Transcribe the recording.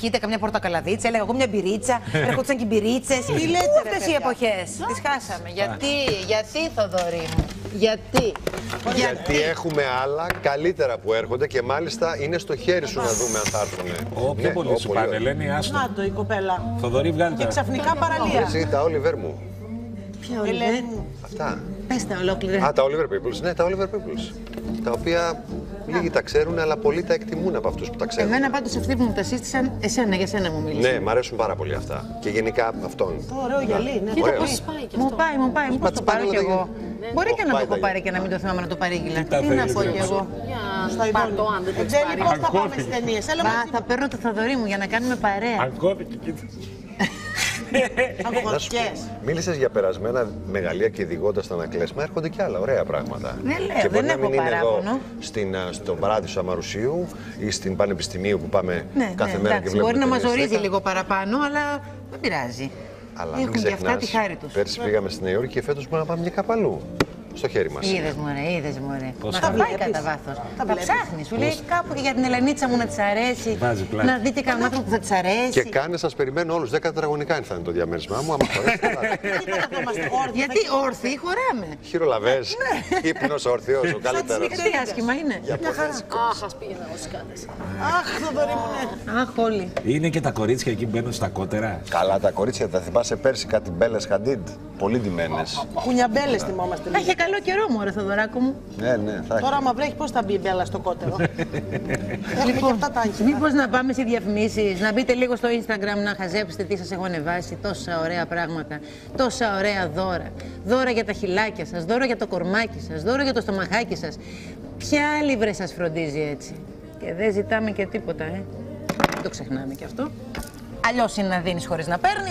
Κοίτα καμιά πορτοκαλαδίτσα, έλεγα εγώ μια μπυρίτσα, έρχονταν και μπυρίτσες. Τι λέτε, ρε, αυτές οι παιδιά. εποχές. Τις χάσαμε. Γιατί, γιατί Θοδωρή μου. Γιατί; Γιατί έχουμε άλλα καλύτερα που έρχονται και μάλιστα είναι στο χέρι σου να δούμε αν θα έρθουν. Ω, πιο πολύ σου πάνε, Ελένη, άστο. Να το η κοπέλα. Θοδωρή, βγάλει Και τα. ξαφνικά παραλία. Εσύ τα Oliver μου. Ποια Ελένη μου. Αυτά. Πες τα ολόκληρα. Α, τα Oliver Peoples. Ναι, τα Oliver Peoples. Τα οποία λίγοι τα ξέρουν, αλλά πολλοί τα εκτιμούν από αυτούς που τα ξέρουν. Εμένα πάντως αυτοί που μου τα σύστησαν, εσένα, για σένα μου μίλησαν. Ναι, μ' αρέσουν πάρα πολύ αυτά. Και γενικά αυτόν. Το ωραίο γυαλί. Ναι, Κοίτα Ωραίο. πώς πάει κι Μου πάει, μου πάει. Μήπως Μα το τις πάνε πάρω κι όλα τα εγώ. γυαλιά. Μπορεί και Όχι, να το πάει έχω τα πάρει και να μην το θυμάμαι να το παρήγγειλα. τα Τι να θέλεις, πω κι ρε, εγώ. Στο Ιδόνι. Ετζέλη, πώς θα πάμε στις ταινίες. Έλα Μα μαζί. θα παίρνω το Θοδωρή μου για να κάνουμε παρέα. Αγκώθηκε, κοίτα. Από Να σου πω, γορτιές. μίλησες για περασμένα μεγαλεία και διηγώντα τα ανακλέσμα. Έρχονται και άλλα ωραία πράγματα. Ναι, λέω, και μπορεί δεν να μην έχω είναι εδώ παράπονο. στην, α, στον παράδεισο Αμαρουσίου ή στην Πανεπιστημίου που πάμε Ναι, κάθε ναι, μέρα εντάξει, και βλέπουμε. μπορεί να ταινίες μαζορίζει δέκα. λίγο παραπάνω, αλλά δεν πειράζει. Αλλά Έχουν μην και αυτά τη ξεχνάς, χάρη τους. Πέρσι πήγαμε στη Νέα Υόρκη και φέτος μπορούμε να πάμε και κάπου αλλού. Στο χέρι μας. Είδες μωρέ, είδες μωρέ. Πώς Μα τα θα πάει βλέπεις. κατά βάθος. Τα Τα βλέπεις. ψάχνεις. Σου λέει κάπου και για την Ελενίτσα μου να της αρέσει. Βάζει πλάτη. Να δείτε κανένα άνθρωπο που θα της αρέσει. Και κάνε, σας περιμένω όλους. 10 τετραγωνικά είναι θα είναι το διαμέρισμά μου. Άμα χωρέσει. Τι θα καθόμαστε όρθιοι. Γιατί όρθιοι χωράμε. Χειρολαβές. Ναι. Ύπνο όρθιος, ο καλύτερος. Τι άσχημα είναι. Αχ, ας πήγαινα εγώ σκάτες. Αχ, Θοδωρή μου, ναι. Αχ, όλοι. Είναι και τα κορίτσια εκεί μπαίνουν στα κότερα. Καλά τα κορίτσια, τα θυμάσαι πέρσι κάτι μπέλες χαντίντ; Πολύ ντυμένες. Κουνιαμπέλες θυμόμαστε Θα λίγο. είχε καλό καιρό μου, ρε Θοδωράκο μου. Ναι, ναι, θα έχει. Τώρα άμα βρέχει πώς θα μπει η μπέλα στο κότερο. Έχουμε και αυτά τα άγχη. Μήπως να πάμε σε διαφημίσεις, να μπείτε λίγο στο Instagram να χαζέψετε τι σας έχω ανεβάσει. Τόσα ωραία πράγματα. Τόσα ωραία δώρα. Δώρα για τα χυλάκια σας, δώρα για το κορμάκι σας, δώρα για το στομαχάκι σας. Ποια άλλη βρε σας φροντίζει έτσι; Και δεν ζητάμε και τίποτα, ε. Δεν το ξεχνάμε κι αυτό. Αλλιώς είναι να δίνεις χωρίς να παίρνεις.